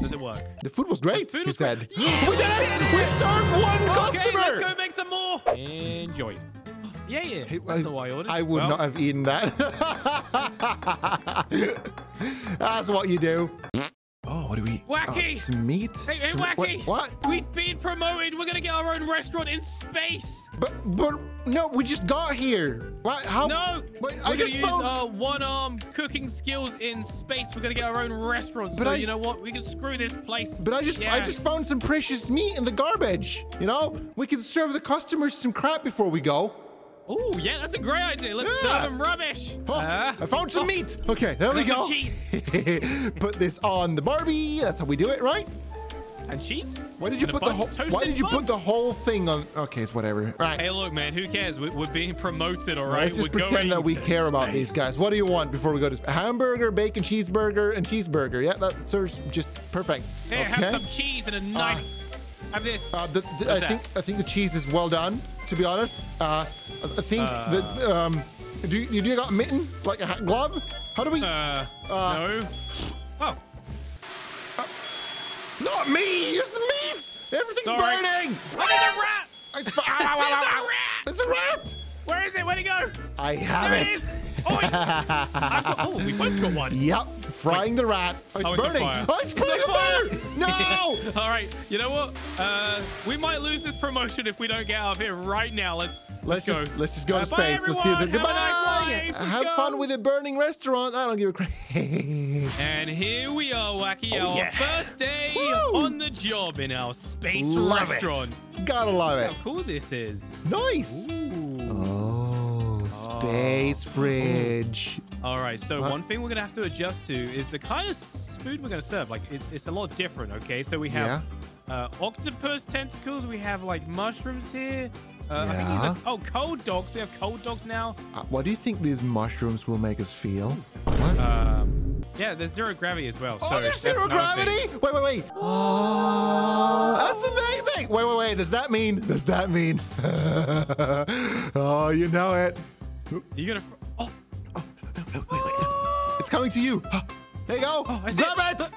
Does it work? The food was great, food he was said. great. Yeah, we did it! We served one Okay, customer! let's go make some more. Enjoy. Yeah, yeah. Hey, That's not what I ordered. I would Well, not have eaten that. That's what you do. Oh, what do we eat? Oh, Whacky! Oh, some meat. Hey, hey, Some- Whacky! What? what? We've been promoted. We're gonna get our own restaurant in space. But, but, no, we just got here. What? How? No, Wait, we're I just use found... our one-arm cooking skills in space. We're gonna get our own restaurant. But so I- you know what? We can screw this place. But I just, I just found some precious meat in the garbage. You know, we can serve the customers some crap before we go. Oh, yeah, that's a great idea. Let's Yeah. serve them rubbish. Oh, Uh, I found some meat. Okay, there we go. cheese. Put this on the Barbie. That's how we do it, right? and cheese. Why did you put the whole? Why did you bun. put the whole thing on? Okay, it's whatever. Right. Hey, look, man. Who cares? We, we're being promoted, all right? Let's just We're pretend that we care about these guys. What do you want before we go to hamburger, bacon, cheeseburger, and cheeseburger? Yeah, that serves just perfect. Okay. have some cheese and a knife. have this. Uh, the, the, I What's think I think the cheese is well done. To be honest, uh, I think Uh. that um, do you, do you got a mitten like a glove? How do we? Uh, uh, no. Oh, Not me! It's the meat! Everything's Sorry. burning! oh, there's a rat. It's, ow, ow, ow, ow, ow. It's it's a rat! Where is it? Where'd it go? I have There it. it Oh, got, oh, we both got one. Yep, frying the rat. Oh, it's Oh, it's burning. fire. Oh, it's It's burning fire. No! All right. You know what? Uh, we might lose this promotion if we don't get out of here right now. Let's Let's go. just let's just go Uh, to space. Let's do the. Have goodbye. nice Have fun with a burning restaurant. I don't give a crap. And here we are, Whacky. Oh, our yeah. first day Woo. on the job in our space Love restaurant. it. Gotta love it. How cool this is. It's nice. Ooh. Oh, space fridge. All right, so What? one thing we're gonna have to adjust to is the kind of food we're gonna serve. Like it's it's a lot different. Okay, so we have uh, octopus tentacles. We have like mushrooms here. Uh, I think these Yeah. are oh cold dogs. We have cold dogs now. Uh, what do you think these mushrooms will make us feel? What? Um, yeah, there's zero gravity as well. oh, so there's zero gravity. Wait, wait, wait. Oh, that's amazing. Wait, wait, wait. Does that mean? Does that mean? oh, you know it. You gonna? Oh, Wait, wait, wait. It's coming to you. There you go. Oh, I Grab it. it.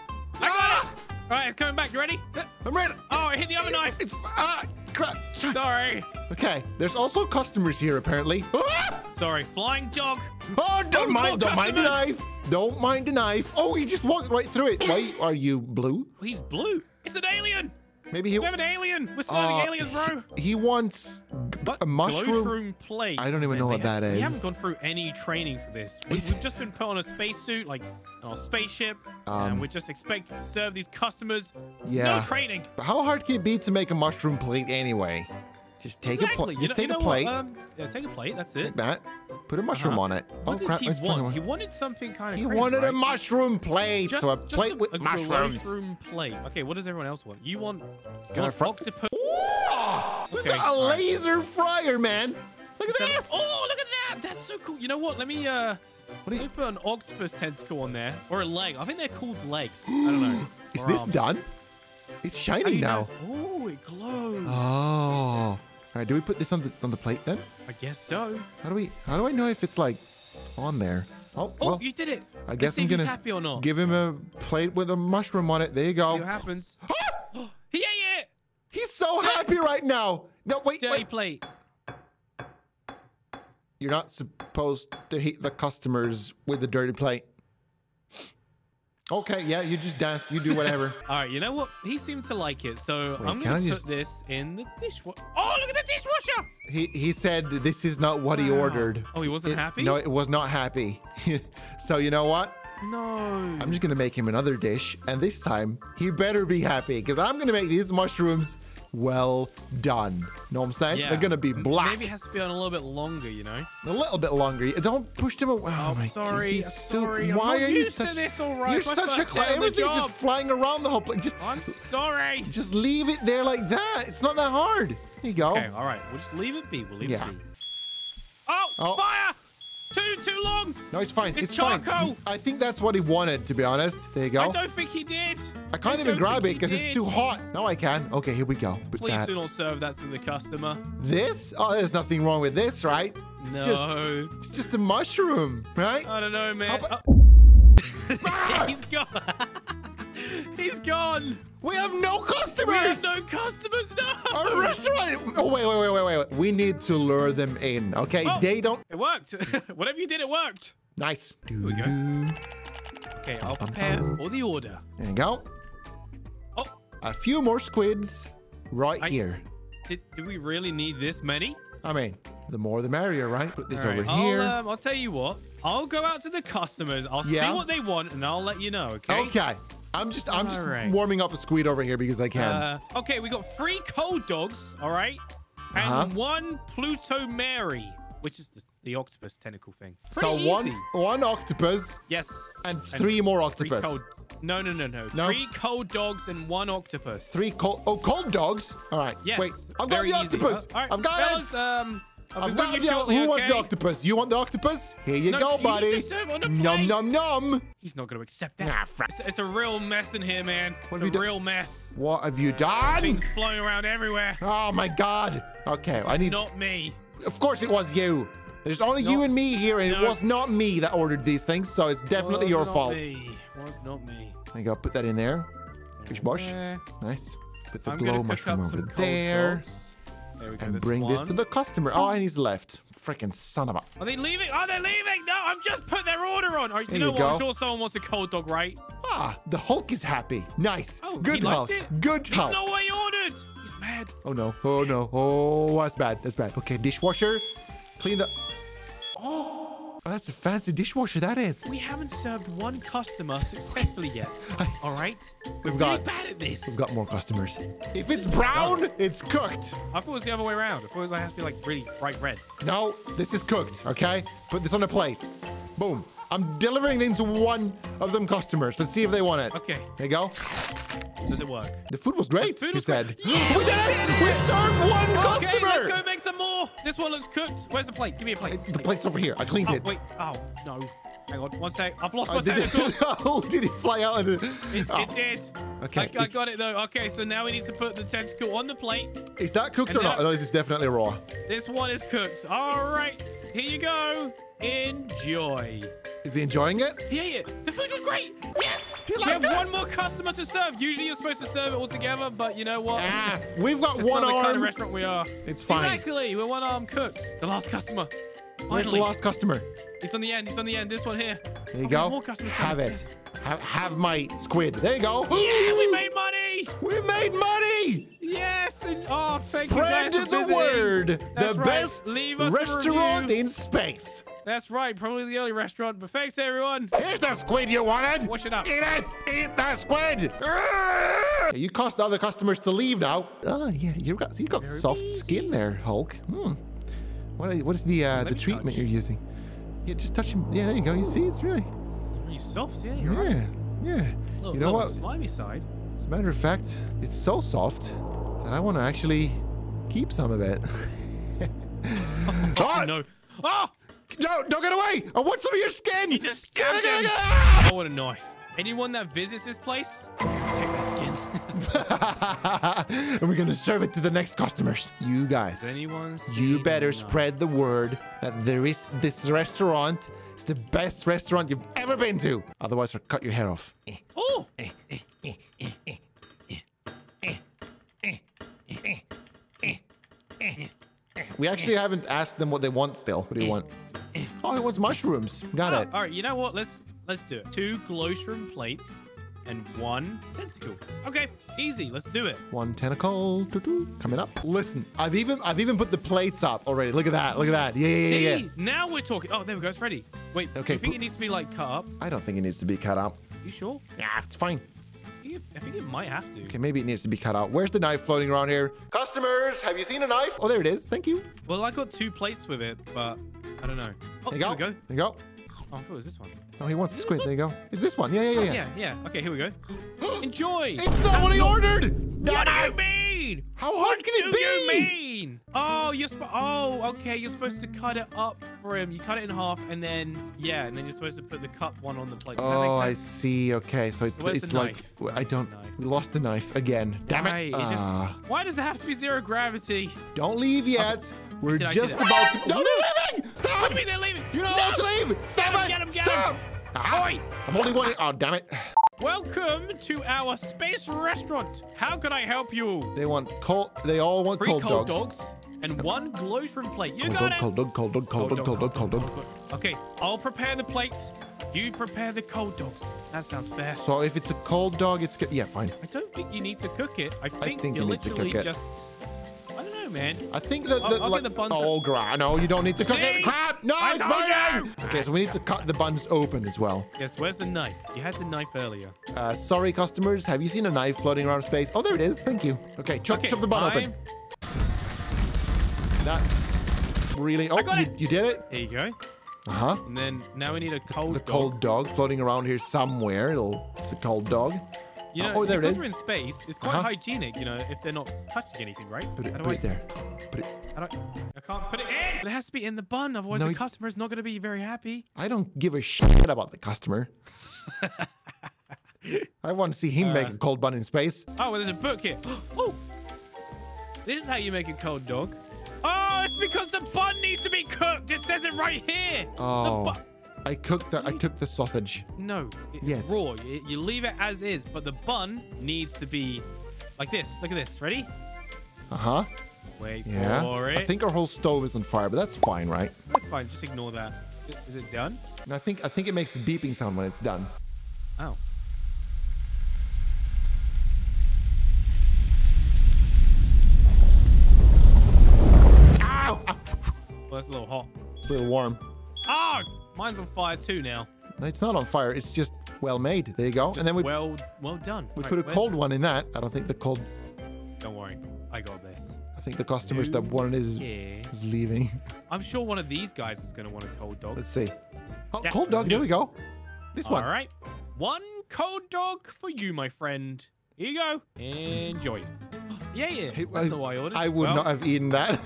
I got Ah, it. All right, it's coming back. You ready? I'm ready. Oh, I hit the other knife. It's ah, crap. Sorry. Okay, there's also customers here apparently. Ah! Sorry. Flying dog. Oh, don't Oh, mind, don't mind the knife. Don't mind the knife. Oh, he just walked right through it. Why are you blue? He's blue. It's an alien. Maybe he We have an alien. We're serving Uh, aliens, bro. he wants But a mushroom. Glowshroom plate. I don't even know what have- that We haven't gone through any training for this. We, we've just been put on a spacesuit, like on a spaceship, Um, and we're just expected to serve these customers. Yeah. No training. How hard can it be to make a mushroom plate anyway? Just take a exactly. plate. You Just know- take you a know what? plate. Um, yeah, take a plate. That's it. like that. Put a mushroom Uh-huh. on it. What oh crap! he want? He wanted something kind of. He crazy, wanted a mushroom plate. Just, so a plate a, with a mushrooms. glowshroom plate. Okay, what does everyone else want? You want, a want octopus? Ooh, We've Okay, got a all right. laser fryer, man. Look at this. Oh, look at that! That's so cool. You know what? Let me uh, What do let you- me put an octopus tentacle on there or a leg. I think they're called legs. I don't know. Is Or this arms. done? It's shining now. Oh, it glows. Oh. All right, do we put this on the on the plate then? I guess so. How do we how do I know if it's like on there? Oh, Oh, well, you did it. I Let's guess I'm gonna happy or not. give him a plate with a mushroom on it. There you See go. what happens. Ah! he ate it. He's so happy right now. No, wait, Dirty wait. plate. You're not supposed to hit the customers with the dirty plate. Okay, yeah, you just dance. You do whatever. All right, you know what? He seemed to like it, so Wait, I'm gonna put just- this in the dishwasher. Oh, look at the dishwasher! he he said this is not what he ordered. Oh, he wasn't It- happy. No, it was not happy. so you know what? no. I'm just gonna make him another dish, and this time he better be happy because I'm gonna make these mushrooms well done. Know what I'm saying? Yeah. They're gonna be black. Maybe it has to be on a little bit longer, you know. a little bit longer. Don't push them away. Oh, Oh, my sorry, He's I'm stupid. sorry. Why are you such? this, right. You're My such a. Cl- day on the everything's just flying around the whole place. Just, I'm sorry. just leave it there like that. It's not that hard. There you go. Okay, all right. We'll just leave it be. We'll leave Yeah. it be. Oh, Oh. fire! Too too long. No, it's fine. It's It's, fine. I think that's what he wanted, to be honest. There you go. I don't think he did. I can't I even grab it because it's too hot. No, I can. Okay, here we go. Put Please that. do not serve that to the customer. This? Oh, there's nothing wrong with this, right? It's No. just it's just a mushroom, right? I don't know, man. Oh. He's gone. He's gone. We have no We customers. have no customers. No. Our restaurant. Oh wait, wait, wait, wait, wait. We need to lure them in. Okay, Oh. they don't. It worked. Whatever you did, it worked. Nice. Here we go. Okay, I'll prepare for the order. There you go. Oh, A few more squids right I- here. did, do we really need this many? I mean, the more the merrier, right? Put this right, over I'll, here. um, I'll tell you what. I'll go out to the customers. I'll Yeah. see what they want, and I'll let you know. Okay. okay. I'm just I'm just right. warming up a squid over here because I can. Uh, okay, we got three cold dogs. All right, and Uh-huh. one Pluto Mary, which is the, the octopus tentacle thing. so Pretty one easy. one octopus Yes. and three more Three octopus. cold. No, no, no, no, No? Three cold dogs and one octopus. Three cold oh cold dogs. All right. Yes. Wait, I've got the octopus. Uh, all right, I've got fellas, it. Um, I've got the shortly, who wants the octopus? You want the octopus? Here you No, go, you buddy. to serve on a Num num num. He's not going to accept that. Nah, it's, it's a real mess in here, man. What it's a real mess. What have you done? Things flying around everywhere. Oh my god. Okay, I need Not me. Of course it was you. There's only No. you and me here, and it was not me that ordered these things, so it's definitely Was your not fault. Me. Was not me. There you go. Put that in there. Fish bosh. Nice. Put the I'm glow mushroom over there. Go. And there's bring this to the customer. Oh, and he's left. Freaking son of a. Are they leaving? Are they leaving? No, I've just put their order on. All right, There you know you what? I'm sure someone wants a cold dog, right? Ah, the Hulk is happy. Nice. Oh, Good Hulk. Good He's Hulk. not what he ordered. He's mad. Oh no. Oh no. Oh, that's bad. That's bad. Okay, dishwasher. Clean the. Oh, oh that's a fancy dishwasher. That is. We haven't served one customer successfully yet. All right? We're We've really got- bad at this. We've got more customers. If it's brown, it's cooked. I thought it was the other way around. I thought it was like, has to be like really bright red. No, this is cooked, okay? Put this on a plate. Boom. I'm delivering things to one of them customers. Let's see if they want it. Okay. There you go. Does it work? The food was great, food he was said. great. Yeah, we did it! We served one Okay, customer! let's go make some more. This one looks cooked. Where's the plate? Give me a plate. The plate's over here. I cleaned Oh, it. wait. Oh, no. Hang on. One sec. I've lost oh, my Oh, did, tentacle. it, oh, did it fly out? Of the, It, oh. it did. Okay, I, I got it though. Okay, so now we need to put the tentacle on the plate. Is that cooked or not? No, this is definitely raw. This one is cooked. All right. Here you go. Enjoy. Is he enjoying it? Yeah, yeah. The food was great. Yes. He we have it. one more customer to serve. Usually you're supposed to serve it all together, but you know what? Ah, we've got That's one not the kind of restaurant we are. It's fine. Exactly. We're one arm cooks. The last customer. Where's the last customer? He's on the end. He's on the end. This one here. There you Oh, go. more customers Have coming. it. Have, have my squid. There you go. Yeah, we made money. We made money. Yes. And, oh, thank you guys Spread for the word. That's the right. best restaurant in space. That's right. Probably the only restaurant. But thanks, everyone. Here's the squid you wanted. Wash it up. Eat it. Eat that squid. Yeah, you caused other customers to leave now. Oh yeah, you got you got soft skin there, Hulk. Hmm. What what is the uh, the treatment touch. you're using? Yeah, just touch him. Yeah, there you go. You see, it's really It's really soft. Yeah, you're right. yeah yeah. Little, You know what? Slimy side. As a matter of fact, it's so soft that I want to actually keep some of it. Oh, Ah! no. Oh! No, don't get away! I want some of your skin! He just Get him. get get Oh, what a knife. Anyone that visits this place, take their skin. and we're gonna serve it to the next customers. You guys, Anyone you better spread the word that there is this restaurant. It's the best restaurant you've ever been to. Otherwise, I'll cut your hair off. Eh, Oh! We actually haven't asked them what they want still. What do you want? Oh, he wants mushrooms. Got Oh, it. all right, you know what? Let's let's do it. Two glowshroom plates and one tentacle. Okay, easy. Let's do it. One tentacle doo-doo, coming up. Listen, I've even I've even put the plates up already. Look at that. Look at that. Yeah, yeah, See, yeah, yeah. now we're talking. Oh, there we go. It's ready. Wait. Okay, Okay. You think it needs to be like cut up? I don't think it needs to be cut up. You sure? Yeah, it's fine. I think it, I think it might have to. Okay, maybe it needs to be cut out. Where's the knife floating around here? Customers, have you seen a knife? Oh, there it is. Thank you. Well, I got two plates with it, but I don't know. Oh, There you go. go. There you go. Oh, I thought it was this one. Oh, he wants the squid. There you go. Is this one? Yeah, yeah, yeah, Oh, yeah. yeah. Okay, here we go. Enjoy. It's not what he ordered. What do you mean? How hard can it be? Do you mean? Oh, you're supposed. Oh, okay. You're supposed to cut it up for him. You cut it in half, and then yeah, and then you're supposed to put the cut one on the plate. Does Oh, I see. Okay, so it's it's like? I don't. We lost the knife again. Damn Right, it! it just- Ah. Why does there have to be zero gravity? don't leave yet. We're just about to. No, no, leaving! What Stop! do you mean they're leaving? You're not no! allowed to leave! Stop it! get him, get Stop! him! Ah, Oi! I'm only one. Oh, damn it! Welcome to our space restaurant. How can I help you? They want cold. They all want Three cold, cold dogs. dogs and one glow shrimp plate. You Cold got dog, it. cold dog, cold dog, cold dog, cold dog, cold dog. Okay, I'll prepare the plates. You prepare the cold dogs. That sounds fair. So if it's a cold dog, it's good. Yeah, fine. I don't think you need to cook it. I think, think you're you need to literally cook it. just. I man. I think that the, I'll like, the buns oh, gra- no, you don't need to See? it. Crap! No, I it's burning! you! Okay, so we need to cut the buns open as well. Yes, where's the knife? You had the knife earlier. Uh, sorry, customers. Have you seen a knife floating around space? Oh, there it is. Thank you. Okay, chop, Okay, chop the bun open. I'm- That's really. Oh, you, you did it. There you go. Uh huh. And then now we need a cold The dog. cold dog floating around here somewhere. It'll, it's a cold dog. You know, oh, there it is. we're in space, it's quite Uh-huh. hygienic, you know, if they're not touching anything, right? Put it, put I, it there. Put it. How do I, I can't put it in. But it has to be in the bun, otherwise No, the customer's not going to be very happy. I don't give a shit about the customer. I want to see him make Uh. a cold bun in space. Oh, well, there's a book here. Oh, this is how you make a cold dog. Oh, it's because the bun needs to be cooked. It says it right here. The Oh, I cooked the I cooked the sausage. no, it's Yes. raw. You, you leave it as is, but the bun needs to be like this. Look at this. Ready? Uh huh. Wait Yeah. for it. I think our whole stove is on fire, but that's fine, right? that's fine. Just ignore that. Is it done? And I think I think it makes a beeping sound when it's done. Oh. Ow! Ow! Well, that's a little hot. It's a little warm. Oh, mine's on fire too now. It's not on fire. It's just well made. There you go. and then we well, well done. we Right, put a cold one in that. I don't think the cold. Don't worry, I got this. I think the customers that wanted is is leaving. I'm sure one of these guys is gonna want a cold dog. Let's see. Oh, Yes, cold dog. There we go. This All one. All right. one cold dog for you, my friend. Here you go. Enjoy. Yeah, yeah. That's I ordered. I would Well, not have eaten that.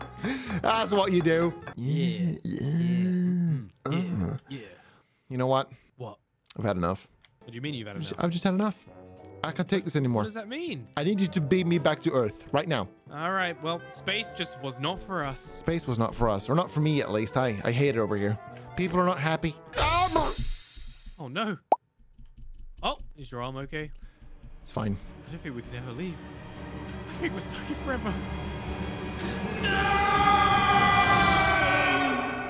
That's what you do. Yeah. Yeah. Yeah. Uh-huh. yeah. You know what? What? I've had enough. What do you mean you've had enough? I've just had enough. I can't take this anymore. What does that mean? I need you to beam me back to Earth right now. All right. Well, space just was not for us. Space was not for us, or not for me at least. I, I hate it over here. People are not happy. Um. Oh no. Oh, is your arm okay? It's fine. I don't think we can ever leave. I think we're stuck here forever. No!